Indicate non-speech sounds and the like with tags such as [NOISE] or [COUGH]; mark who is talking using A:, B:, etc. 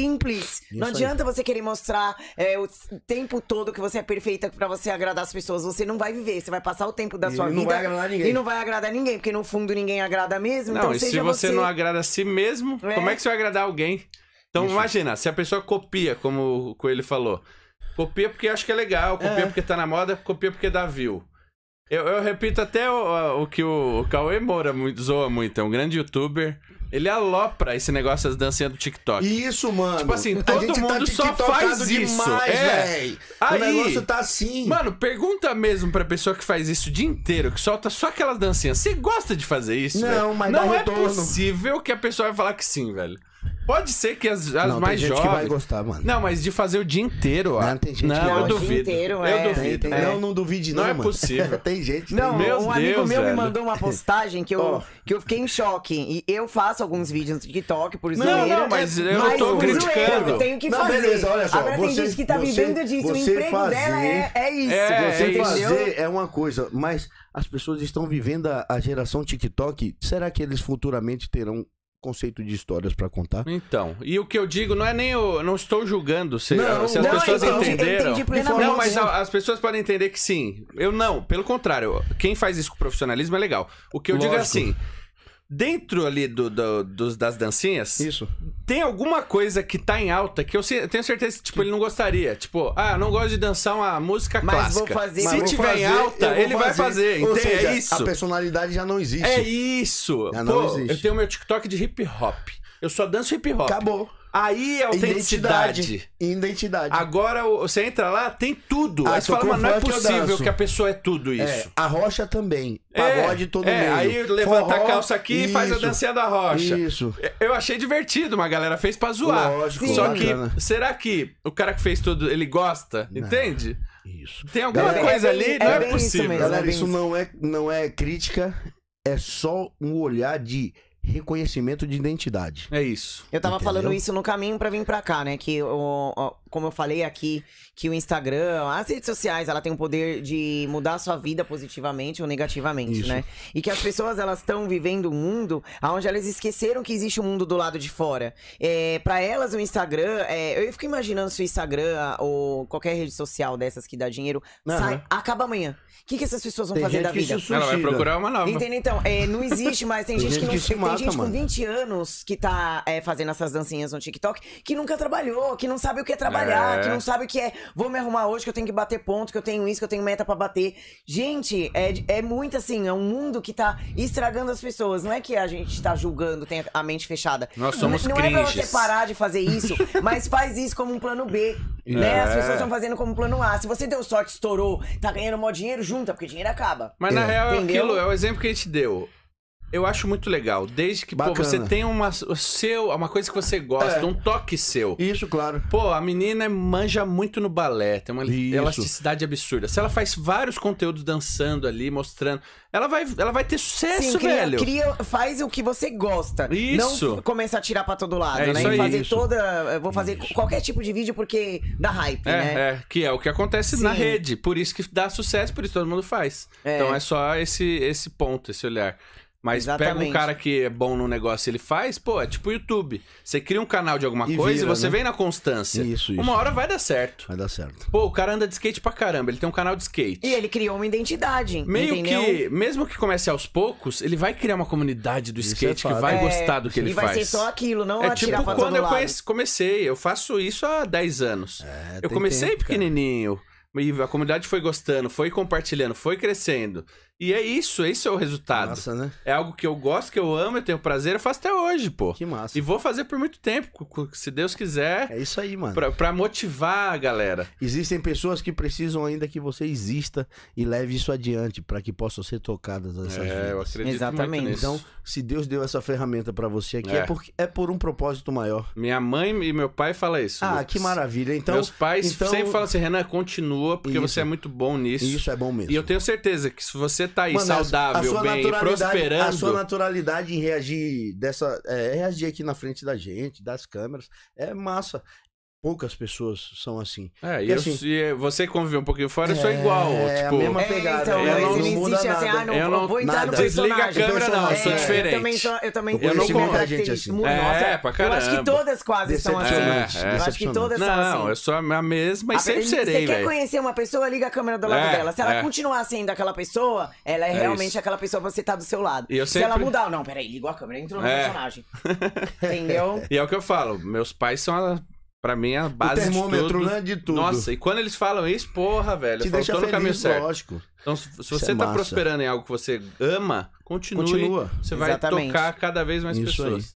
A: simples. não
B: aí.
A: adianta você querer mostrar é, o tempo todo que você é perfeita pra você agradar as pessoas. Você não vai viver. Você vai passar o tempo da
B: E
A: sua
B: não
A: vida
B: vai agradar ninguém.
A: e não vai agradar ninguém, porque no fundo ninguém agrada mesmo.
C: Não,
A: então
C: e se
A: seja
C: você, não agrada a si mesmo,
A: É.
C: como é que você vai agradar alguém? Então imagina, se a pessoa copia, como o Coelho falou. Copia porque acha que é legal, copia
A: É.
C: porque tá na moda, copia porque dá view. Eu, eu repito até o, o que o, o Cauê Moura muito, zoa muito, é um grande youtuber. Ele alopra esse negócio das dancinhas do TikTok.
B: Isso, mano.
C: Tipo assim,
B: A
C: todo
B: tá
C: mundo só faz isso.
B: Demais,
C: É.
B: véi.
C: Aí-
B: O negócio tá assim.
C: Mano, pergunta mesmo pra pessoa que faz isso o dia inteiro, que solta só aquelas dancinhas. Você gosta de fazer isso?
B: Não,
C: velho?
B: mas
C: Não é
B: retorno.
C: possível que a pessoa vai falar que sim, velho. Pode ser que as, as
B: não,
C: mais
B: tem gente
C: jovens.
B: que vai gostar, mano.
C: Não, mas de fazer o dia inteiro, ó.
B: Não, tem gente que
C: não,
B: gosta.
C: eu
B: O dia
C: duvido.
A: inteiro,
C: eu
A: é.
C: duvido.
B: Tem, tem.
C: é.
B: Não, não duvide
C: Não
B: não,
C: é
B: mano.
C: possível. [LAUGHS]
B: tem gente.
A: Não,
C: Meu
A: um amigo
C: Deus,
A: meu
C: velho.
A: me mandou uma postagem que eu,
B: Ó.
A: que eu fiquei em choque. E eu faço alguns vídeos no TikTok por
C: Não,
A: zoeira.
C: não, mas eu
A: mas
C: tô criticando.
A: Eu tenho que
B: Não,
A: fazer.
B: beleza, olha só,
A: Agora
B: você-
A: tem gente que tá
B: você-
A: vivendo disso. O emprego
B: fazer-
A: dela é, é isso.
C: É,
B: Você
C: é isso.
B: fazer é uma coisa, mas as pessoas estão vivendo a, a geração TikTok. Será que eles futuramente terão conceito de histórias pra contar?
C: Então, e o que eu digo não é nem eu não estou julgando se,
B: Não,
C: se as
B: não,
C: pessoas
A: eu entendi- eu
C: entenderam.
A: entendi
C: não, mas a- as pessoas podem entender que sim. Eu não, pelo contrário. Quem faz isso com profissionalismo é legal. O que eu digo é
B: Lógico.
C: assim, dentro ali do, do- dos, das dancinhas,
B: Isso.
C: tem alguma coisa que tá em alta que eu tenho certeza que tipo, ele não gostaria. Tipo, ah, não gosto de dançar uma música
A: Mas vou
C: clássica.
A: fazer-
C: Se
A: vou
C: tiver em
B: fazer,
C: alta,
B: eu vou
C: ele vai fazer.
B: Ou
C: Entende?
B: seja,
C: é isso.
B: A personalidade já não existe.
C: É isso.
B: Já não
C: Pô,
B: existe.
C: eu tenho meu TikTok de hip hop. Eu só danço hip hop.
B: Acabou.
C: Aí é autenticidade.
B: Identidade.
C: Agora o- você entra lá, tem tudo.
B: Ah,
C: aí você fala, mano, não é
B: eu
C: possível que a pessoa é tudo
B: É,
C: isso.
B: a rocha também.
C: É,
B: Pagode todo
C: é,
B: meio.
C: aí levanta a
B: Forró,
C: calça aqui e faz a
B: isso,
C: dancinha da rocha.
B: Isso.
C: Eu achei divertido, uma galera fez pra zoar.
B: Lógico,
C: Só
B: bacana.
C: que, será que o cara que fez tudo, ele gosta? Entende?
B: Isso.
C: Tem alguma
B: Galera,
C: coisa
A: é bem-
C: ali, não
A: é
C: é,
A: bem isso
C: possível.
A: mesmo.
B: Galera, isso
A: isso.
B: não é, não é crítica, é só um olhar de reconhecimento de identidade.
C: É isso.
A: Eu tava
B: Entendeu?
A: falando isso no caminho pra vir pra cá, né? Que, o, o- como eu falei aqui, que o Instagram, as redes sociais, ela tem o poder de mudar a sua vida positivamente ou negativamente,
B: Isso.
A: né? E que as pessoas, elas estão vivendo um mundo onde elas esqueceram que existe um mundo do lado de fora. É, para elas, o Instagram, é, eu fico imaginando se o Instagram ou qualquer rede social dessas que dá dinheiro,
B: Aham.
A: sai, acaba amanhã. O que, que essas pessoas vão
B: Tem
A: fazer
B: gente
A: da
B: que
A: vida?
B: se
C: Ela vai procurar uma nova.
A: Entendeu? Então, é, não existe mais. Tem,
B: Tem
A: gente,
B: gente
A: que, não,
B: que se
A: tem gente com
B: mano.
A: 20 anos que tá é, fazendo essas dancinhas no TikTok que nunca trabalhou, que não sabe o que é trabalhar,
C: É.
A: que não sabe o que é vou me arrumar hoje, que eu tenho que bater ponto, que eu tenho isso, que eu tenho meta pra bater. Gente, é, é muito assim, é um mundo que tá estragando as pessoas. Não é que a gente tá julgando, tem a mente fechada.
C: Nós somos
A: Não, não é pra você parar de fazer isso, mas faz isso como um plano B. Né? As
C: É.
A: pessoas estão fazendo como plano A. Se você deu sorte, estourou, tá ganhando mó dinheiro, junta, porque dinheiro acaba.
C: Mas na
B: É.
C: real é aquilo, é o exemplo que a gente deu. Eu acho muito legal, desde que pô,
B: Bacana.
C: você tem uma, o seu, uma coisa que você gosta,
B: É.
C: um toque seu.
B: Isso, claro.
C: Pô, a menina manja muito no balé, tem uma
B: Isso.
C: elasticidade absurda. Se ela faz vários conteúdos dançando ali, mostrando, ela vai, ela vai ter sucesso,
A: Sim, cria,
C: velho.
A: cria- faz o que você gosta.
C: Isso.
A: Não começa a tirar pra todo lado,
C: É
A: né?
C: isso
A: E
C: aí,
A: fazer
B: isso.
A: toda. eu Vou fazer qualquer tipo de vídeo porque dá hype,
C: É,
A: né?
C: é, que é o que acontece
A: Sim.
C: na rede. Por isso que dá sucesso, por isso todo mundo faz.
A: É.
C: Então é só esse, esse ponto, esse olhar. Mas pega um
A: Exatamente.
C: cara que é bom no negócio e ele faz, pô, é tipo o YouTube. Você cria um canal de alguma
B: E
C: coisa
B: vira,
C: e você
B: né?
C: vem na constância.
B: Isso, isso.
C: Uma hora vai dar certo.
B: Vai dar certo.
C: Pô, o cara anda de skate pra caramba, ele tem um canal de skate.
A: E ele criou uma identidade.
C: Meio
A: entendeu?
C: que, mesmo que comece aos poucos, ele vai criar uma comunidade do
B: Isso
C: skate
B: é
C: que vai
A: É,
C: gostar do que ele
A: e vai
C: faz.
A: ser só aquilo, não
C: É tipo quando eu conheci- comecei, eu faço isso há 10 anos.
B: É,
C: eu comecei
B: tempo, cara.
C: pequenininho, e a comunidade foi gostando, foi compartilhando, foi crescendo. E é isso, esse é o resultado.
B: Massa, né?
C: É algo que eu gosto, que eu amo, eu tenho prazer, eu faço até hoje, pô.
B: Que massa.
C: E vou fazer por muito tempo, se Deus quiser,
B: É isso aí, mano.
C: pra, pra motivar a galera.
B: Existem pessoas que precisam ainda que você exista e leve isso adiante para que possam ser tocadas essas
C: É, eu
B: vidas.
C: acredito
A: Exatamente.
C: muito nisso.
B: Então, se Deus deu essa ferramenta para você aqui, é.
C: É.
B: porque, é por um propósito maior.
C: Minha mãe e meu pai falam isso.
B: Ah,
C: Lucas.
B: que maravilha. Então,
C: Meus pais
B: então-
C: sempre falam assim, Renan, continua, porque
B: Isso.
C: você é muito bom nisso.
B: isso é bom mesmo.
C: E eu tenho certeza que se você tá aí
B: Mano,
C: saudável, bem, prosperando.
B: A sua naturalidade em reagir dessa. É, reagir aqui na frente da gente, das câmeras, é massa. Poucas pessoas são assim.
C: É, e
B: assim-
C: se você conviver um pouquinho fora, eu sou igual.
B: É,
C: tipo,
B: a mesma
A: É,
B: pegada.
A: então,
C: eu
A: mas
C: não-
A: ele
B: não muda
A: existe assim,
B: nada.
A: ah, não,
C: Eu não-
A: vou entrar
B: nada.
A: no
C: Desliga a
A: personagem.
C: câmera, não, eu sou
A: É,
C: diferente.
A: Eu também, sou, eu também
B: Eu
A: tenho
C: conheci
A: uma
B: muita gente
A: característica.
B: assim.
A: Nossa,
C: É, pra
A: Eu acho que
C: caramba.
A: todas quase são assim.
C: É, é.
A: Eu acho que todas são
C: Não,
A: assim.
C: eu sou a mesma e
A: A
C: sempre serei,
A: Você quer conhecer uma pessoa, liga a câmera do lado
C: É,
A: dela. Se ela
C: é.
A: continuar sendo aquela pessoa, ela é,
C: É
A: realmente aquela pessoa pra você tá do seu lado. Se ela mudar, não, peraí, ligou a câmera, entrou no
C: É.
A: personagem. [LAUGHS] Entendeu?
C: E é o que eu falo, meus pais são, a, pra mim, a base de
B: termômetro,
C: tudo.
B: né, de tudo.
C: Nossa, e quando eles falam isso, porra, velho,
B: Te deixa
C: tô no caminho
B: feliz,
C: certo.
B: lógico.
C: Então, se, você
B: é
C: tá
B: massa.
C: prosperando em algo que você ama, continue.
B: Continua.
C: Você vai
A: Exatamente.
C: tocar cada vez mais
B: Isso
C: pessoas.
B: aí.